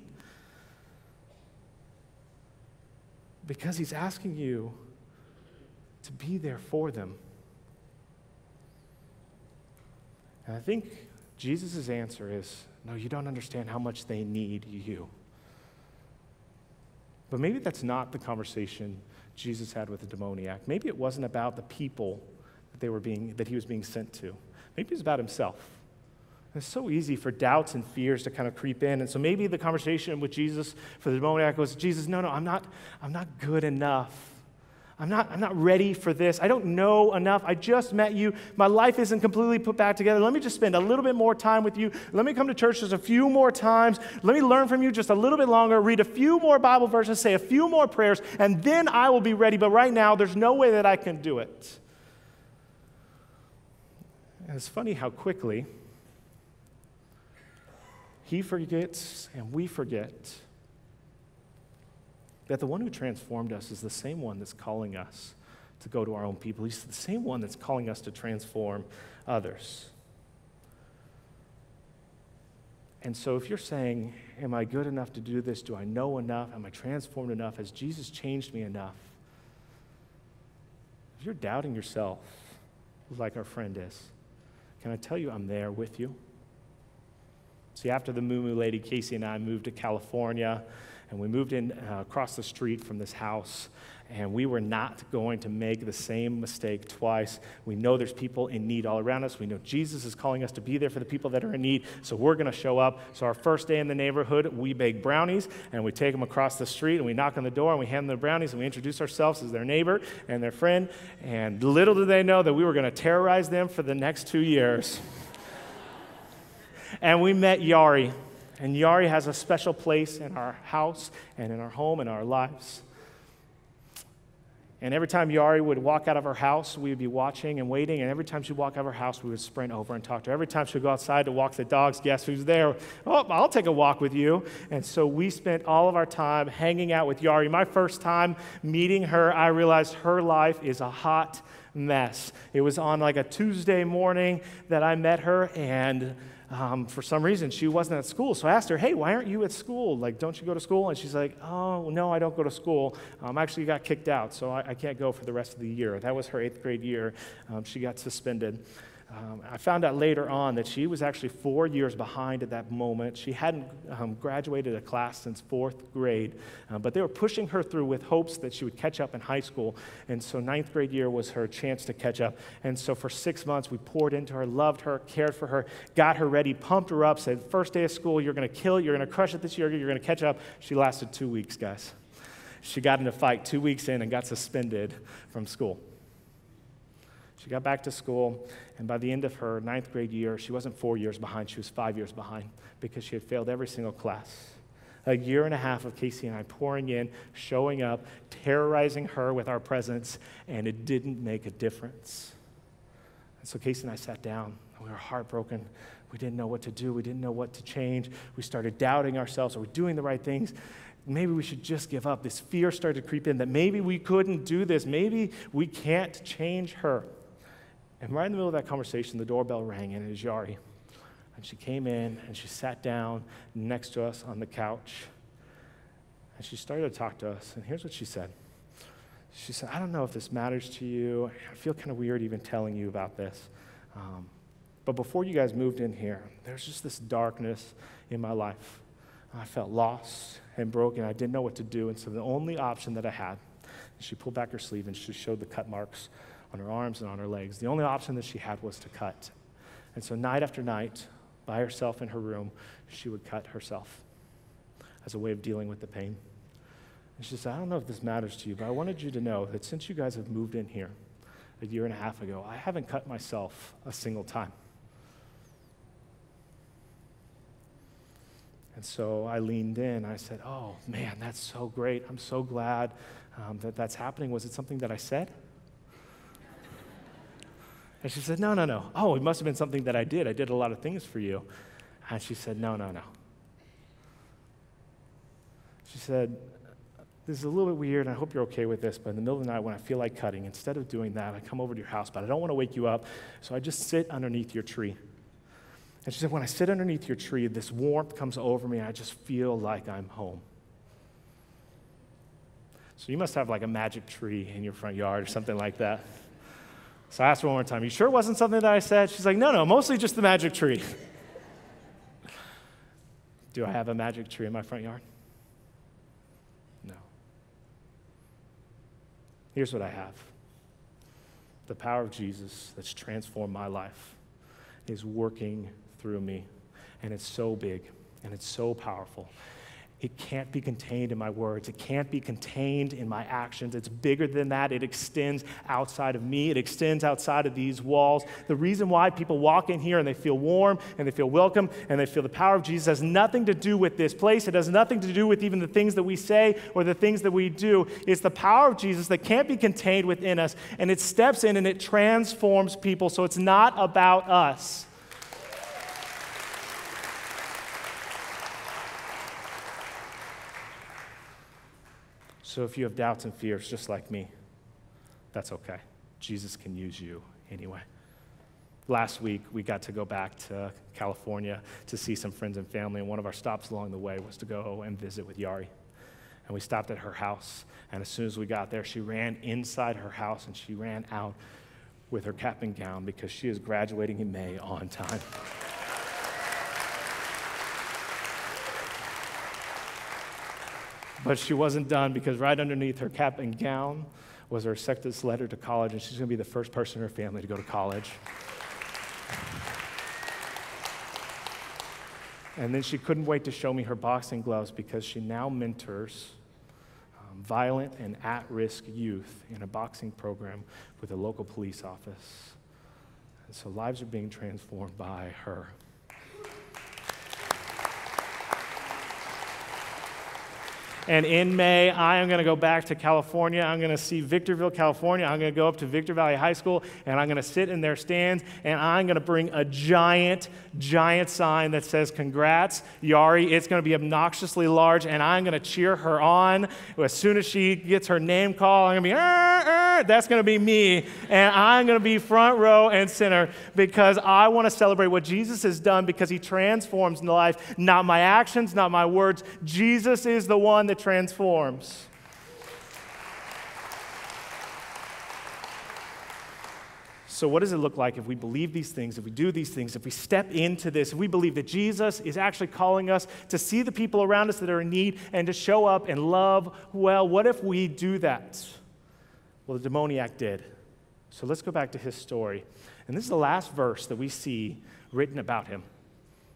Because He's asking you to be there for them. And I think Jesus' answer is no, you don't understand how much they need you. But maybe that's not the conversation Jesus had with the demoniac. Maybe it wasn't about the people that, they were being, that he was being sent to. Maybe it was about himself. It's so easy for doubts and fears to kind of creep in. And so maybe the conversation with Jesus for the demoniac was Jesus, no, no, I'm not, I'm not good enough. I'm not, I'm not ready for this. I don't know enough. I just met you. My life isn't completely put back together. Let me just spend a little bit more time with you. Let me come to church just a few more times. Let me learn from you just a little bit longer, read a few more Bible verses, say a few more prayers, and then I will be ready. But right now, there's no way that I can do it. And it's funny how quickly he forgets and we forget that the one who transformed us is the same one that's calling us to go to our own people. He's the same one that's calling us to transform others. And so, if you're saying, Am I good enough to do this? Do I know enough? Am I transformed enough? Has Jesus changed me enough? If you're doubting yourself, like our friend is, can I tell you I'm there with you? See, after the muumuu lady, Casey and I moved to California, and we moved in uh, across the street from this house, and we were not going to make the same mistake twice. We know there's people in need all around us. We know Jesus is calling us to be there for the people that are in need, so we're going to show up. So, our first day in the neighborhood, we bake brownies, and we take them across the street, and we knock on the door, and we hand them the brownies, and we introduce ourselves as their neighbor and their friend. And little did they know that we were going to terrorize them for the next two years. and we met Yari. And Yari has a special place in our house and in our home and our lives. And every time Yari would walk out of her house, we would be watching and waiting. And every time she'd walk out of her house, we would sprint over and talk to her. Every time she'd go outside to walk the dogs, guess who's there? Oh, I'll take a walk with you. And so we spent all of our time hanging out with Yari. My first time meeting her, I realized her life is a hot mess. It was on like a Tuesday morning that I met her, and um, for some reason she wasn't at school. So I asked her, hey, why aren't you at school? Like, don't you go to school? And she's like, oh, no, I don't go to school. Um, actually got kicked out, so I, I, can't go for the rest of the year. That was her eighth grade year. Um, she got suspended. Um, I found out later on that she was actually four years behind at that moment. She hadn't um, graduated a class since fourth grade, uh, but they were pushing her through with hopes that she would catch up in high school. And so, ninth grade year was her chance to catch up. And so, for six months, we poured into her, loved her, cared for her, got her ready, pumped her up, said, First day of school, you're going to kill it, you're going to crush it this year, you're going to catch up. She lasted two weeks, guys. She got in a fight two weeks in and got suspended from school. She got back to school, and by the end of her ninth grade year, she wasn't four years behind, she was five years behind because she had failed every single class. A year and a half of Casey and I pouring in, showing up, terrorizing her with our presence, and it didn't make a difference. And so Casey and I sat down, and we were heartbroken. We didn't know what to do, we didn't know what to change. We started doubting ourselves. Are we doing the right things? maybe we should just give up. This fear started to creep in that maybe we couldn't do this. Maybe we can't change her. And right in the middle of that conversation, the doorbell rang, and it was Yari. And she came in and she sat down next to us on the couch. And she started to talk to us. And here's what she said She said, I don't know if this matters to you. I feel kind of weird even telling you about this. Um, but before you guys moved in here, there's just this darkness in my life. I felt lost and broken. I didn't know what to do. And so the only option that I had, she pulled back her sleeve and she showed the cut marks on her arms and on her legs. The only option that she had was to cut. And so, night after night, by herself in her room, she would cut herself as a way of dealing with the pain. And she said, I don't know if this matters to you, but I wanted you to know that since you guys have moved in here a year and a half ago, I haven't cut myself a single time. And so I leaned in. I said, Oh, man, that's so great. I'm so glad um, that that's happening. Was it something that I said? And she said, No, no, no. Oh, it must have been something that I did. I did a lot of things for you. And she said, No, no, no. She said, This is a little bit weird, I hope you're okay with this, but in the middle of the night when I feel like cutting, instead of doing that, I come over to your house, but I don't want to wake you up, so I just sit underneath your tree. And she said, When I sit underneath your tree, this warmth comes over me, and I just feel like I'm home. So you must have like a magic tree in your front yard or something like that. So I asked her one more time, You sure it wasn't something that I said? She's like, No, no, mostly just the magic tree. Do I have a magic tree in my front yard? No. Here's what I have the power of Jesus that's transformed my life is working through me. And it's so big and it's so powerful. It can't be contained in my words. It can't be contained in my actions. It's bigger than that. It extends outside of me, it extends outside of these walls. The reason why people walk in here and they feel warm and they feel welcome and they feel the power of Jesus has nothing to do with this place. It has nothing to do with even the things that we say or the things that we do. It's the power of Jesus that can't be contained within us, and it steps in and it transforms people. So it's not about us. So if you have doubts and fears, just like me, that's okay. Jesus can use you anyway. Last week, we got to go back to California to see some friends and family, and one of our stops along the way was to go and visit with Yari. And we stopped at her house, and as soon as we got there, she ran inside her house and she ran out with her cap and gown because she is graduating in May on time. But she wasn't done because right underneath her cap and gown was her acceptance letter to college, and she's going to be the first person in her family to go to college. And then she couldn't wait to show me her boxing gloves because she now mentors um, violent and at risk youth in a boxing program with a local police office. And so lives are being transformed by her. And in May, I am going to go back to California. I'm going to see Victorville, California. I'm going to go up to Victor Valley High School and I'm going to sit in their stands and I'm going to bring a giant, giant sign that says, Congrats, Yari. It's going to be obnoxiously large and I'm going to cheer her on. As soon as she gets her name called, I'm going to be, that's going to be me. And I'm going to be front row and center because I want to celebrate what Jesus has done because he transforms the life, not my actions, not my words. Jesus is the one that transforms. So, what does it look like if we believe these things, if we do these things, if we step into this, if we believe that Jesus is actually calling us to see the people around us that are in need and to show up and love well? What if we do that? Well, the demoniac did. So, let's go back to his story. And this is the last verse that we see written about him.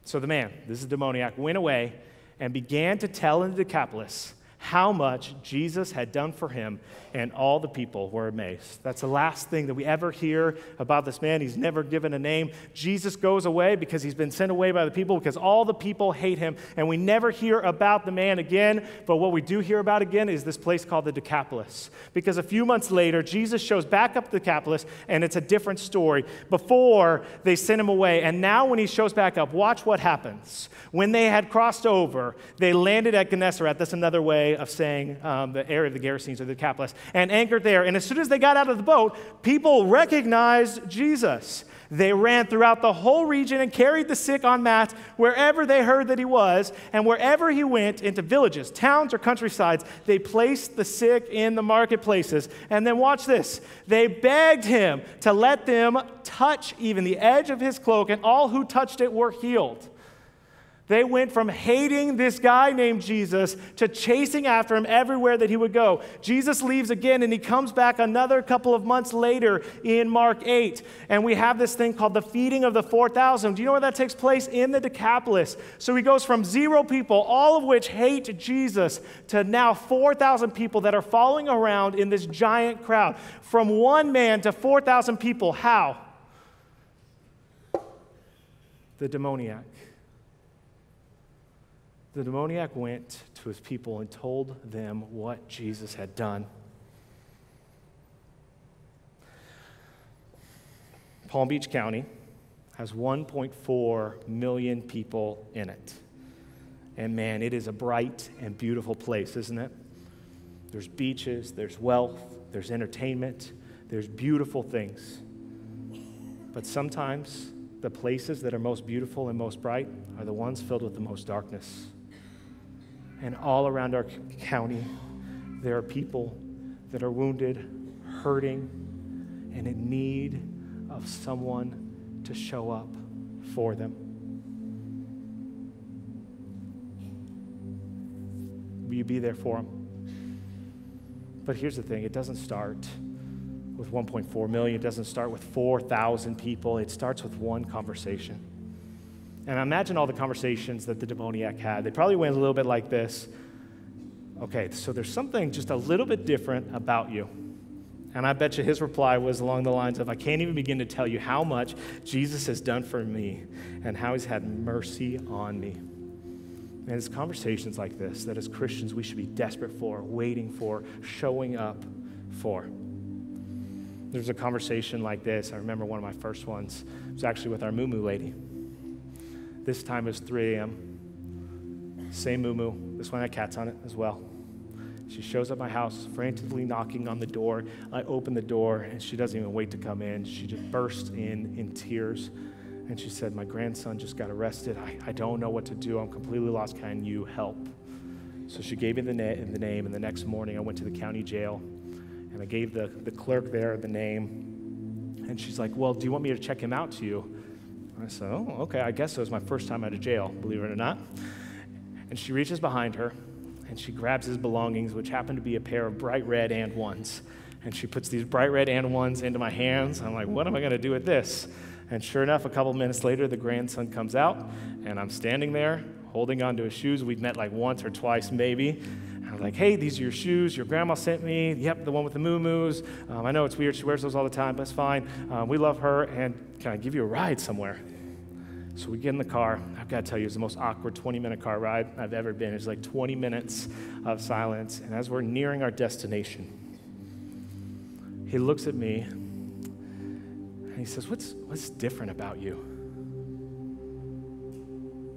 So, the man, this is the demoniac, went away and began to tell in the Decapolis how much Jesus had done for him, and all the people were amazed. That's the last thing that we ever hear about this man. He's never given a name. Jesus goes away because he's been sent away by the people because all the people hate him, and we never hear about the man again. But what we do hear about again is this place called the Decapolis. Because a few months later, Jesus shows back up the Decapolis, and it's a different story. Before they sent him away, and now when he shows back up, watch what happens. When they had crossed over, they landed at Gennesaret. That's another way of saying um, the area of the Gerasenes or the Decapolis, and anchored there. And as soon as they got out of the boat, people recognized Jesus. They ran throughout the whole region and carried the sick on mats wherever they heard that he was. And wherever he went, into villages, towns, or countrysides, they placed the sick in the marketplaces. And then watch this they begged him to let them touch even the edge of his cloak, and all who touched it were healed. They went from hating this guy named Jesus to chasing after him everywhere that he would go. Jesus leaves again and he comes back another couple of months later in Mark 8. And we have this thing called the feeding of the 4,000. Do you know where that takes place? In the Decapolis. So he goes from zero people, all of which hate Jesus, to now 4,000 people that are following around in this giant crowd. From one man to 4,000 people. How? The demoniac. The demoniac went to his people and told them what Jesus had done. Palm Beach County has 1.4 million people in it. And man, it is a bright and beautiful place, isn't it? There's beaches, there's wealth, there's entertainment, there's beautiful things. But sometimes the places that are most beautiful and most bright are the ones filled with the most darkness. And all around our county, there are people that are wounded, hurting, and in need of someone to show up for them. Will you be there for them? But here's the thing it doesn't start with 1.4 million, it doesn't start with 4,000 people. It starts with one conversation. And I imagine all the conversations that the demoniac had. They probably went a little bit like this Okay, so there's something just a little bit different about you. And I bet you his reply was along the lines of, I can't even begin to tell you how much Jesus has done for me and how he's had mercy on me. And it's conversations like this that as Christians we should be desperate for, waiting for, showing up for. There's a conversation like this. I remember one of my first ones. It was actually with our Moo lady. This time was 3 a.m. Same Moo This one had cats on it as well. She shows up my house, frantically knocking on the door. I open the door, and she doesn't even wait to come in. She just bursts in in tears. And she said, My grandson just got arrested. I, I don't know what to do. I'm completely lost. Can you help? So she gave me the, na- the name, and the next morning I went to the county jail and I gave the, the clerk there the name. And she's like, Well, do you want me to check him out to you? I said, Oh, okay. I guess it was my first time out of jail, believe it or not. And she reaches behind her and she grabs his belongings, which happen to be a pair of bright red AND1s. And she puts these bright red AND1s into my hands. I'm like, What am I going to do with this? And sure enough, a couple minutes later, the grandson comes out, and I'm standing there holding onto his shoes. We'd met like once or twice, maybe. And I'm like, hey, these are your shoes. Your grandma sent me. Yep, the one with the muumuus. Um, I know it's weird. She wears those all the time, but it's fine. Um, we love her. And can I give you a ride somewhere? So we get in the car. I've got to tell you, it was the most awkward 20 minute car ride I've ever been. It's like 20 minutes of silence. And as we're nearing our destination, he looks at me and he says, What's, what's different about you?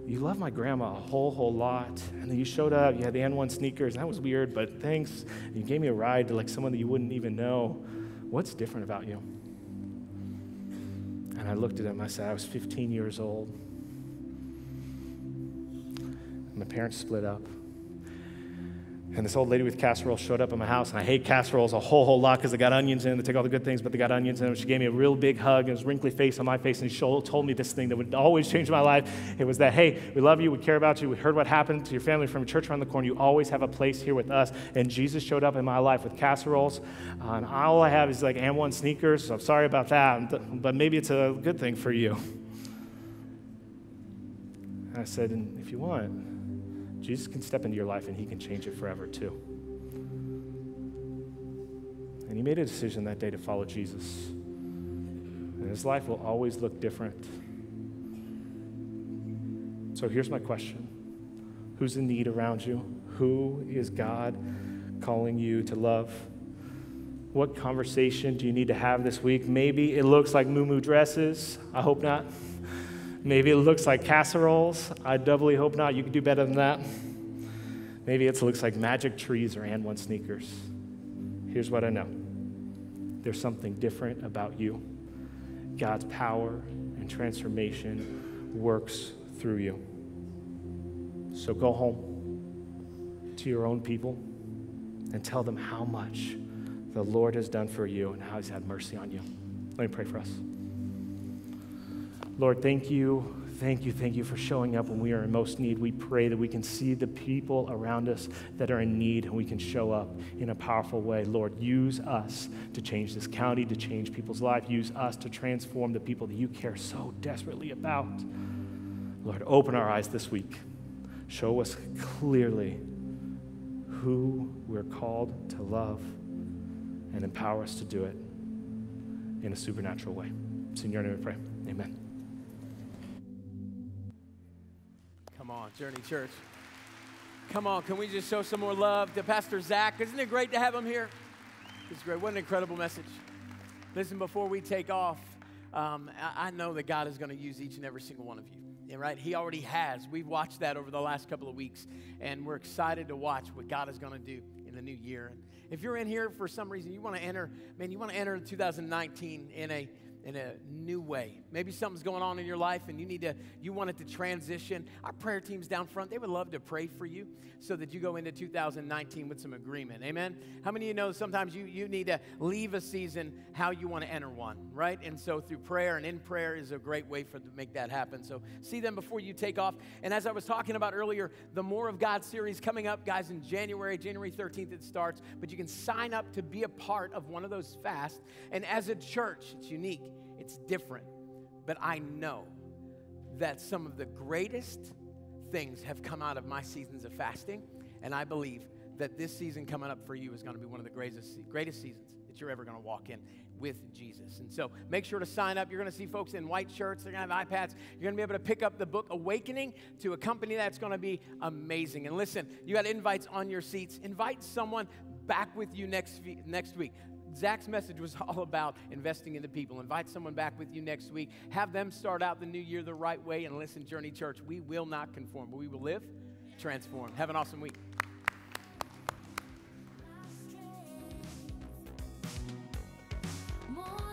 You love my grandma a whole, whole lot. And then you showed up, you had the AND1 sneakers, and that was weird, but thanks. You gave me a ride to like someone that you wouldn't even know. What's different about you? And I looked at him, I said, I was 15 years old. My parents split up. And this old lady with casserole showed up at my house, and I hate casseroles a whole, whole lot because they got onions in them. They take all the good things, but they got onions in them. She gave me a real big hug and this wrinkly face on my face, and she told me this thing that would always change my life. It was that, hey, we love you, we care about you, we heard what happened to your family from a church around the corner. You always have a place here with us. And Jesus showed up in my life with casseroles, uh, and all I have is like AND1 sneakers, so I'm sorry about that, but maybe it's a good thing for you. And I said, if you want, Jesus can step into your life and he can change it forever too. And he made a decision that day to follow Jesus. And his life will always look different. So here's my question Who's in need around you? Who is God calling you to love? What conversation do you need to have this week? Maybe it looks like muumuu dresses. I hope not. Maybe it looks like casseroles. I doubly hope not. You can do better than that. Maybe it looks like magic trees or AND1 sneakers. Here's what I know there's something different about you. God's power and transformation works through you. So go home to your own people and tell them how much the Lord has done for you and how he's had mercy on you. Let me pray for us. Lord, thank you, thank you, thank you for showing up when we are in most need. We pray that we can see the people around us that are in need and we can show up in a powerful way. Lord, use us to change this county, to change people's lives. Use us to transform the people that you care so desperately about. Lord, open our eyes this week. Show us clearly who we're called to love and empower us to do it in a supernatural way. It's in your name we pray. Amen. Journey Church. Come on, can we just show some more love to Pastor Zach? Isn't it great to have him here? It's great. What an incredible message. Listen, before we take off, um, I, I know that God is going to use each and every single one of you. Yeah, right? He already has. We've watched that over the last couple of weeks, and we're excited to watch what God is going to do in the new year. And if you're in here for some reason, you want to enter, man, you want to enter 2019 in a in a new way. Maybe something's going on in your life and you need to, you want it to transition. Our prayer team's down front. They would love to pray for you so that you go into 2019 with some agreement. Amen. How many of you know sometimes you, you need to leave a season how you want to enter one, right? And so through prayer and in prayer is a great way for to make that happen. So see them before you take off. And as I was talking about earlier, the More of God series coming up, guys, in January, January 13th it starts. But you can sign up to be a part of one of those fasts. And as a church, it's unique it's different. But I know that some of the greatest things have come out of my seasons of fasting. And I believe that this season coming up for you is going to be one of the greatest, greatest seasons that you're ever going to walk in with Jesus. And so make sure to sign up. You're going to see folks in white shirts, they're going to have iPads. You're going to be able to pick up the book Awakening to a company that's going to be amazing. And listen, you got invites on your seats. Invite someone back with you next, next week. Zach's message was all about investing in the people. Invite someone back with you next week. Have them start out the new year the right way. And listen, Journey Church, we will not conform, but we will live transform. Have an awesome week. More